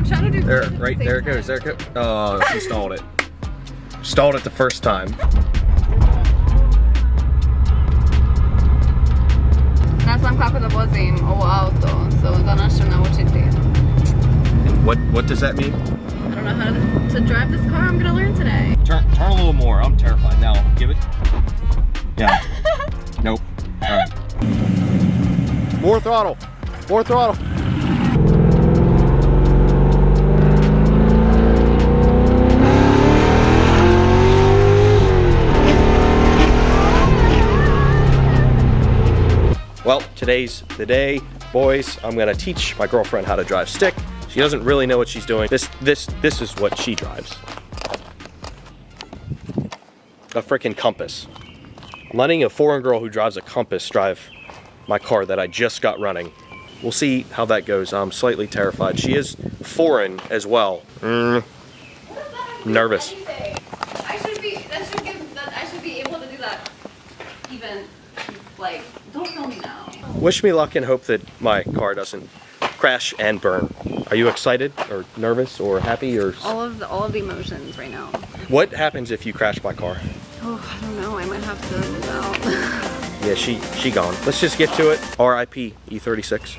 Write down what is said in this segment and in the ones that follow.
I'm trying to do There, both at the right there it goes. There it goes. Oh, she stalled it. Stalled it the first time. Na sam kako da vozim ovo auto, so da nešto naučiti. What what does that mean? I don't know how to, to drive this car. I'm gonna learn today. Turn turn a little more. I'm terrified. Now give it. Yeah. nope. All right. More throttle. More throttle. Well, today's the day, boys. I'm gonna teach my girlfriend how to drive stick. She doesn't really know what she's doing. This this this is what she drives. A freaking Compass. I'm letting a foreign girl who drives a Compass drive my car that I just got running. We'll see how that goes. I'm slightly terrified. She is foreign as well. Mm, nervous. I should be. That should give. That I should be able to do that. Even like, don't film me now. Wish me luck and hope that my car doesn't crash and burn. Are you excited or nervous or happy or All of the all of the emotions right now. what happens if you crash my car? Oh, I don't know. I might have to move out. Yeah, she she gone. Let's just get to it. R.I.P. E36.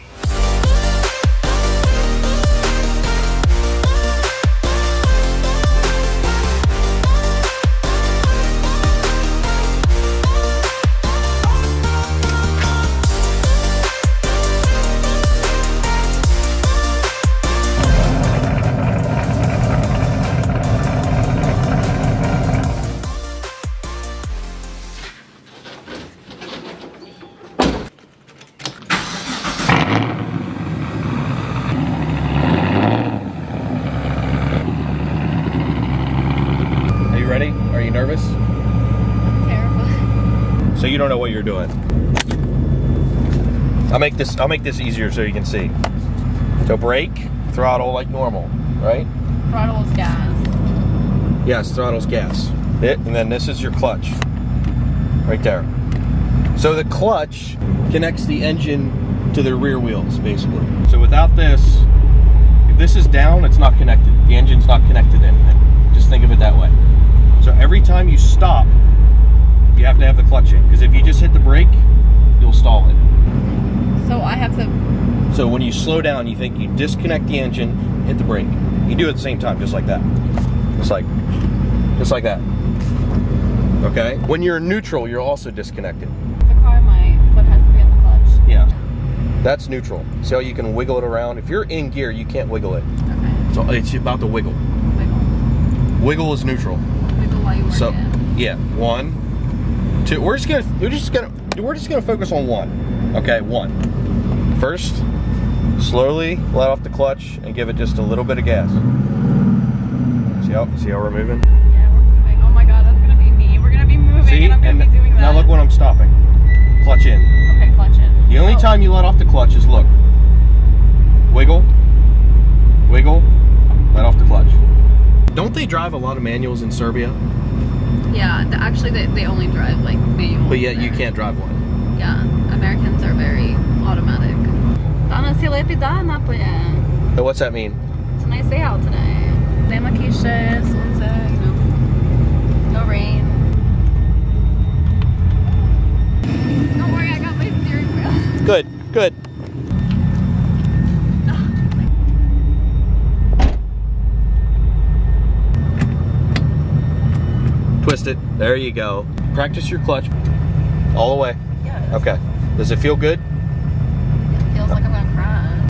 You're doing. I'll make this I'll make this easier so you can see. So brake, throttle like normal, right? Throttle's gas. Yes, throttle's gas. It, and then this is your clutch. Right there. So the clutch connects the engine to the rear wheels, basically. So without this, if this is down, it's not connected. The engine's not connected to anything. Just think of it that way. So every time you stop, you have to have the clutch in. Because if you just hit the brake, you'll stall it. So I have to. So when you slow down, you think you disconnect the engine, hit the brake. You do it at the same time, just like that. Just like, just like that. Okay? When you're in neutral, you're also disconnected. The car, my foot has to be on the clutch. Yeah. That's neutral. See how you can wiggle it around? If you're in gear, you can't wiggle it. Okay. So it's about the wiggle. Wiggle. Wiggle is neutral. Wiggle while you work So it. yeah, one, two. We're just gonna we're just gonna we're just gonna focus on one. Okay, one. First, slowly let off the clutch and give it just a little bit of gas. See how see how we're moving? Yeah, we're moving. Oh my god, that's gonna be me. We're gonna be moving See, and I'm gonna and be doing that. now look when I'm stopping. Clutch in. Okay, clutch in. The only Oh. time you let off the clutch is look. Wiggle, wiggle, let off the clutch. Don't they drive a lot of manuals in Serbia? Yeah, the, actually they, they only drive like manual. But yet you can't drive one. Yeah, Americans are very automatic. Danas je lepi dan napolje. So what's that mean? It's a nice day out today. Nema kiše, sunce, you know. No rain. Don't worry, I got my steering wheel. Good, good. It. There you go. Practice your clutch all the way. Yeah. Okay. Does it feel good? It feels like I'm gonna crash.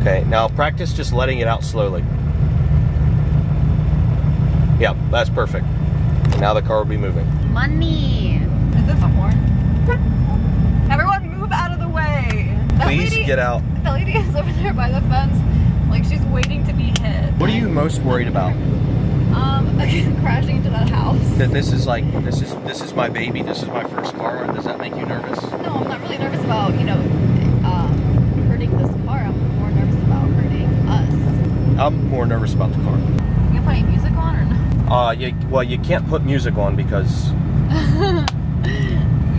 Okay. Now practice just letting it out slowly. Yep, that's perfect. And now the car will be moving. Money. Is this a horn? Everyone move out of the way. That Please lady, get out. That lady is over there by the fence, like she's waiting to be hit. What are you most worried about? Um, crashing into that house. That this is like this is this is my baby. This is my first car. Or does that make you nervous? No, I'm not really nervous about, you know, um, hurting this car. I'm more nervous about hurting us. I'm more nervous about the car. You any music on or not? Uh, you, well, you can't put music on because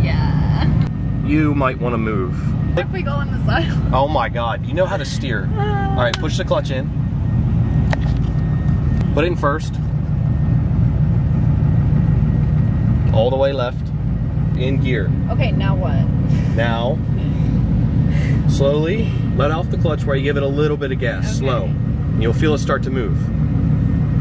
Yeah. you might want to move. What if we go on the side? Oh my God, you know how to steer. All right, push the clutch in. Put it in first. All the way left. In gear. Okay, now what? Now, slowly let off the clutch while you give it a little bit of gas. Okay. Slow. And you'll feel it start to move.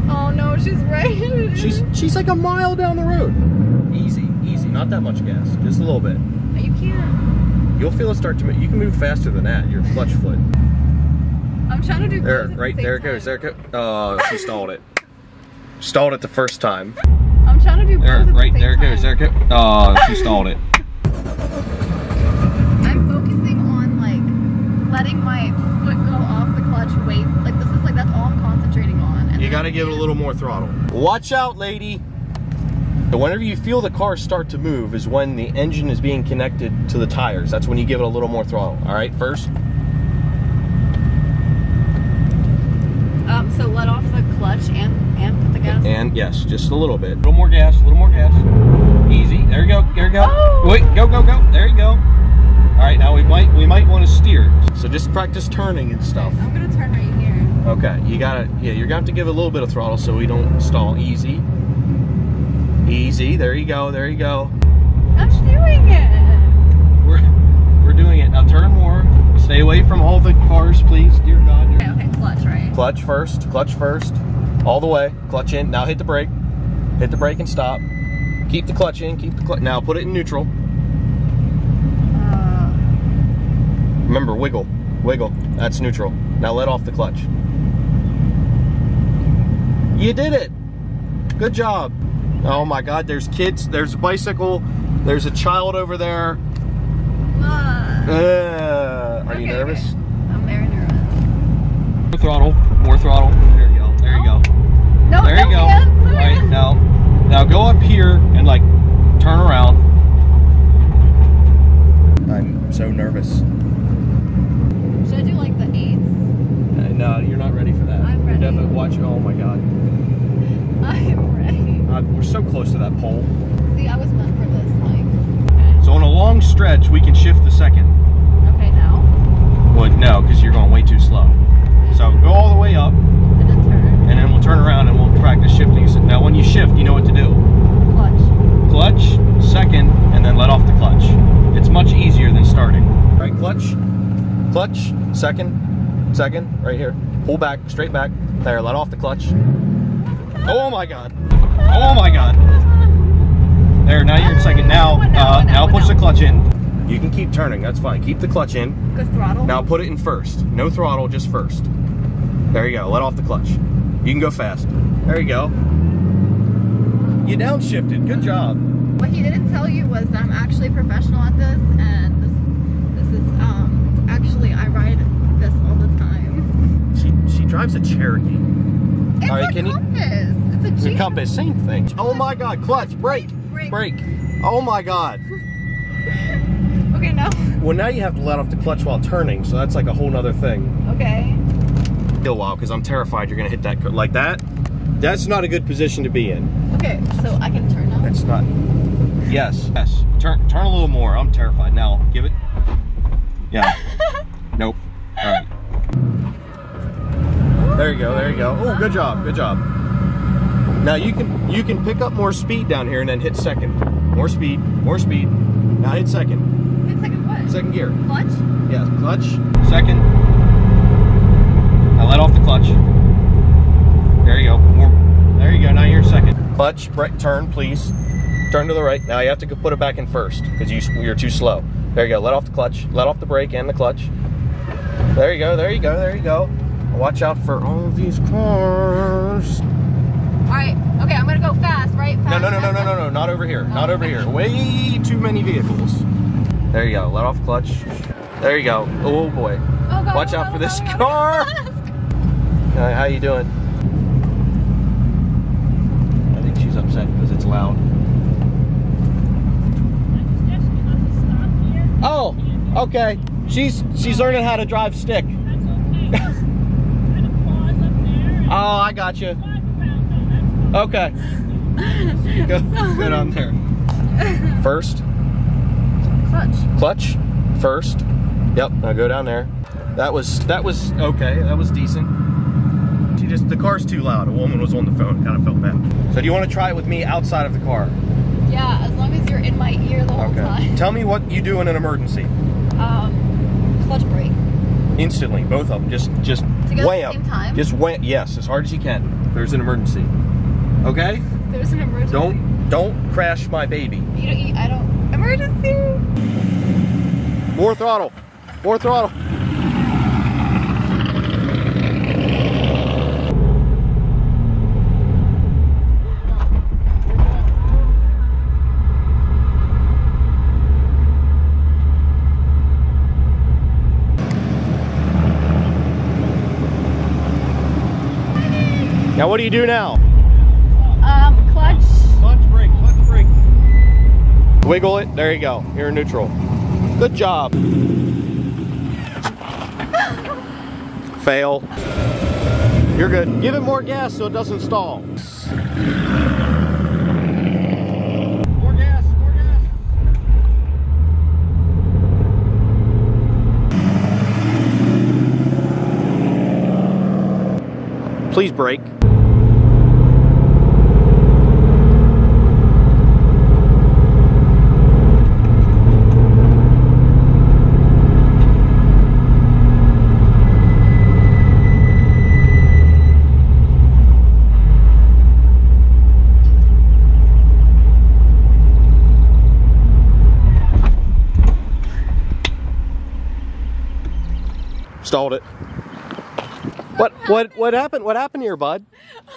Oh no, she's right. She's she's like a mile down the road. Easy, easy. Not that much gas. Just a little bit. You can't. You'll feel it start to move. You can move faster than that. Your clutch foot. I'm trying to do There, both at the right same there it goes. There it goes. Oh, she stalled it. Stalled it the first time. I'm trying to do both There, at the right same there it goes. There it goes. Oh, she stalled it. I'm focusing on like letting my foot go off the clutch weight. Like this is like that's all I'm concentrating on. And You got to give it a little more throttle. Watch out, lady. So whenever you feel the car start to move is when the engine is being connected to the tires. That's when you give it a little more throttle. All right, first. Um, so let off the clutch and and put the gas. And yes, just a little bit. A little more gas, a little more gas. Easy. There you go. There you go. Oh. Wait, go, go, go. There you go. All right, now we might we might want to steer. So just practice turning and stuff. I'm gonna turn right here. Okay, you gotta yeah, you're gonna have to give a little bit of throttle so we don't stall. Easy. Easy. There you go. There you go. I'm doing it. We're we're doing it. Now turn more. Stay away from all the cars, please. Dear God. Okay, okay, clutch, right? Clutch first. Clutch first. All the way. Clutch in. Now hit the brake. Hit the brake and stop. Keep the clutch in. Keep the clutch. Now put it in neutral. Uh, Remember, wiggle. Wiggle. That's neutral. Now let off the clutch. You did it. Good job. Oh my God. There's kids. There's a bicycle. There's a child over there. uh, Uh, are you nervous? okay. I'm very nervous. More throttle. More throttle. There you go. There you go. No, There no you go. hands, no All right, hands. now, now go up here and like turn around. I'm so nervous. Should I do like the eights? Uh, no, you're not ready for that. I'm You're ready. Definitely watch. Oh my God, I'm ready. uh, we're so close to that pole. See, I was meant for this, like. So on a long stretch, we can shift the second. Okay, now. Well, no, because you're going way too slow. So go all the way up, And then turn. and then we'll turn around and we'll practice shifting. So now, when you shift, you know what to do. Clutch. clutch, second, and then let off the clutch. It's much easier than starting. All right, clutch, clutch, second, second, right here. Pull back, straight back. There, let off the clutch. Oh my God. Oh my God. There, now you're in second. Now, now? uh, now push the clutch in. You can keep turning, that's fine. Keep the clutch in. Good throttle. Now put it in first. No throttle, just first. There you go. Let off the clutch. You can go fast. There you go. You downshifted. Good job. What he didn't tell you was that I'm actually professional at this, and this, this is um actually I ride this all the time. She she drives a Cherokee. It's All right, a can you- Compass. It's a The Jeep. Compass, same thing. Oh my God! Clutch, brake, Brake. brake. Oh my God! Okay, no. Well, now you have to let off the clutch while turning, so that's like a whole nother thing. Okay. A while, because I'm terrified you're gonna hit that like that. That's not a good position to be in. Okay, so I can turn now. That's not. Yes, yes. Turn, turn a little more. I'm terrified. Now, give it. Yeah. nope. All right. There you go. There you go. Oh, good job. Good job. Now you can you can pick up more speed down here and then hit second. More speed. More speed. Now hit second. Hit second what? Second gear. Clutch? Yeah, Clutch. Second. Now let off the clutch. There you go. More. There you go. Now you're second. Clutch. Brake. Turn, please. Turn to the right. Now you have to put it back in first because you you're too slow. There you go. Let off the clutch. Let off the brake and the clutch. There you go. There you go. There you go. Watch out for all these cars. Alright, okay, I'm gonna go fast, right? No, Fast, no, no, no, fast, no, no, fast. no. Not over here. Not Oh, over okay. here. Way too many vehicles. There you go. Let off clutch. There you go. Oh boy. Oh, God, Watch oh, out God, for oh, this oh, car. God. Uh, how you doing? I think she's upset because it's loud. Oh, okay. She's she's learning how to drive stick. Oh, I got you. Okay. Go, good on there. First, Clutch. clutch. First. Yep. Now go down there. That was that was okay. That was decent. She just the car's too loud. A woman was on the phone. Kind of felt bad. So do you want to try it with me outside of the car? Yeah, as long as you're in my ear the whole time. Tell me what you do in an emergency. Um, clutch brake. Instantly, both of them. Just just Together wham. at the same time? Just wham. Yes, as hard as you can. There's an emergency. Okay. There's an emergency. Don't don't crash my baby. You don't. You, I don't. Emergency. More throttle. More throttle. What do you do now? Um, clutch. Clutch brake, clutch brake. Wiggle it. There you go. You're in neutral. Good job. Fail. You're good. Give it more gas so it doesn't stall. More gas, more gas. Please brake. Stalled it. What what what happened? What happened here, bud?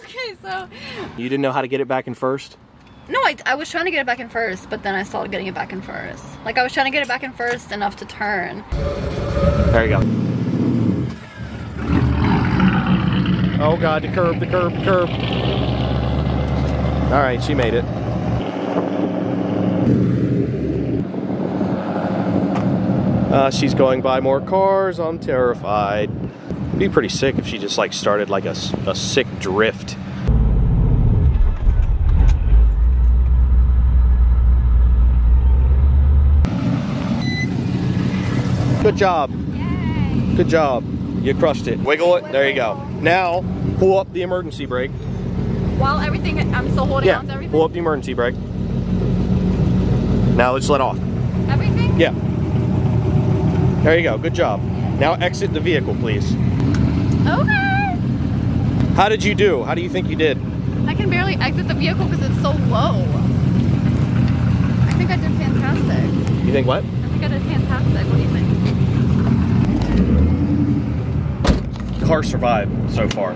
Okay, so You didn't know how to get it back in first? no, I, I was trying to get it back in first, but then I started getting it back in first. Like I was trying to get it back in first enough to turn. There you go. Oh god, the curb, the curb, the curb. All right, she made it. Uh, she's going by more cars. I'm terrified. It'd be pretty sick if she just like started like a, a sick drift. Good job. Yay! Good job. You crushed it. Wiggle it. There you go. Now, pull up the emergency brake. While everything, I'm still holding Yeah, on to everything. pull up the emergency brake. Now let's let off. Everything. Yeah. There you go. Good job. Now exit the vehicle, please. Okay. How did you do? How do you think you did? I can barely exit the vehicle because it's so low. I think I did fantastic. You think what? I think I did fantastic. What do you think? Car survived so far.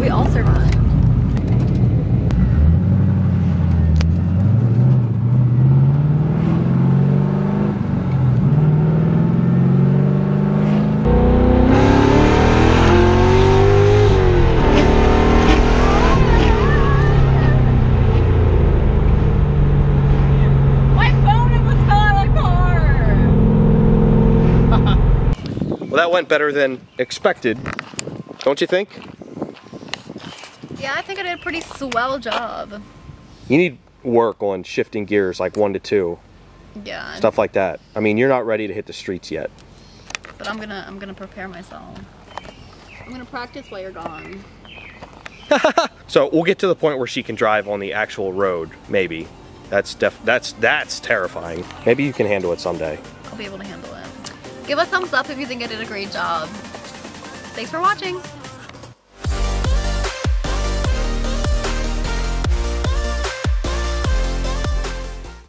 We all survived. My phone almost fell out of the car. Well, that went better than expected, don't you think? Yeah, I think I did a pretty swell job. You need work on shifting gears like one to two, Yeah. stuff like that. I mean, you're not ready to hit the streets yet. But I'm gonna I'm gonna prepare myself. I'm gonna practice while you're gone. So we'll get to the point where she can drive on the actual road, maybe. That's def that's that's terrifying. Maybe you can handle it someday. I'll be able to handle it. Give a thumbs up if you think I did a great job. Thanks for watching.